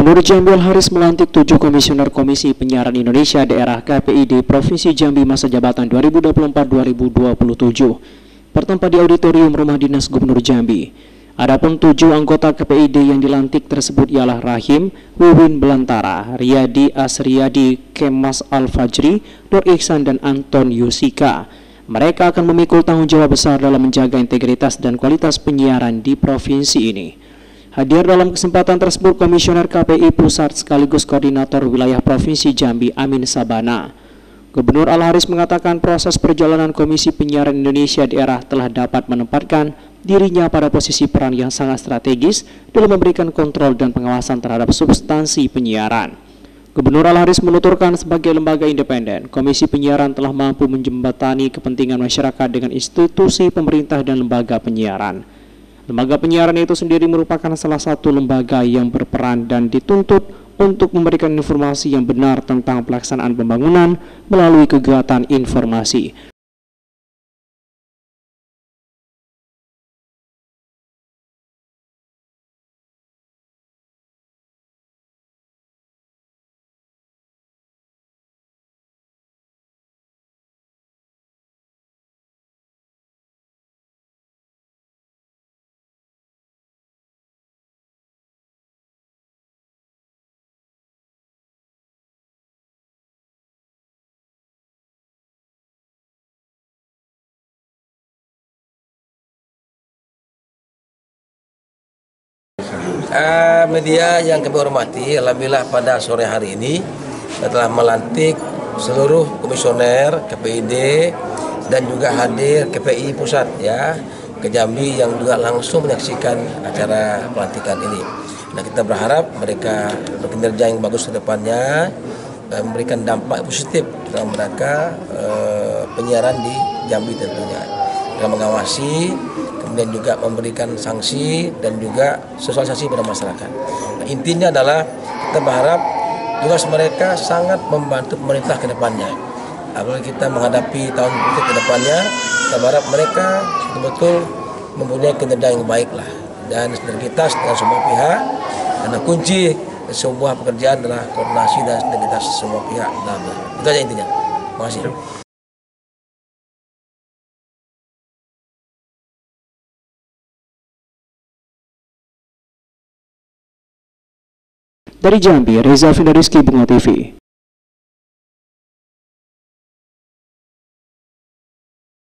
Gubernur Jambi Haris melantik tujuh komisioner Komisi Penyiaran Indonesia daerah KPID Provinsi Jambi masa jabatan 2024-2027 bertempat di auditorium Rumah Dinas Gubernur Jambi. Adapun tujuh anggota KPID yang dilantik tersebut ialah Rahim, Wiwin Belantara, Riyadi Asriyadi, Kemas Al-Fajri, Nur Ihsan, dan Anton Yusika. Mereka akan memikul tanggung jawab besar dalam menjaga integritas dan kualitas penyiaran di provinsi ini. Hadir dalam kesempatan tersebut Komisioner KPI Pusat sekaligus Koordinator Wilayah Provinsi Jambi Amin Sabana. Gubernur Al-Haris mengatakan proses perjalanan Komisi Penyiaran Indonesia di era telah dapat menempatkan dirinya pada posisi peran yang sangat strategis dalam memberikan kontrol dan pengawasan terhadap substansi penyiaran. Gubernur Al-Haris menuturkan sebagai lembaga independen, Komisi Penyiaran telah mampu menjembatani kepentingan masyarakat dengan institusi pemerintah dan lembaga penyiaran. Lembaga penyiaran itu sendiri merupakan salah satu lembaga yang berperan dan dituntut untuk memberikan informasi yang benar tentang pelaksanaan pembangunan melalui kegiatan informasi. Uh, media yang kami hormati, alhamdulillah pada sore hari ini telah melantik seluruh komisioner KPID dan juga hadir KPI pusat ya ke Jambi yang juga langsung menyaksikan acara pelantikan ini. Nah kita berharap mereka berkinerja yang bagus ke depannya uh, memberikan dampak positif dalam mereka uh, penyiaran di Jambi tentunya dalam mengawasi kemudian juga memberikan sanksi dan juga sosialisasi pada masyarakat. Nah, intinya adalah kita berharap tugas mereka sangat membantu pemerintah ke depannya. Apalagi kita menghadapi tahun politik ke depannya, kita berharap mereka betul-betul mempunyai kinerja yang baik lah dan sinergitas dengan semua pihak. Karena kunci sebuah pekerjaan adalah koordinasi dan sinergitas semua pihak. Nah, itu aja intinya. Terima kasih. Dari Jambi, Reza Finariski, Bunga TV.